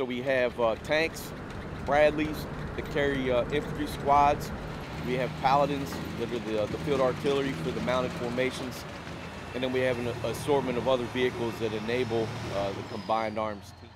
So we have uh, tanks, Bradleys that carry uh, infantry squads. We have paladins that are the, the field artillery for the mounted formations. And then we have an assortment of other vehicles that enable uh, the combined arms team.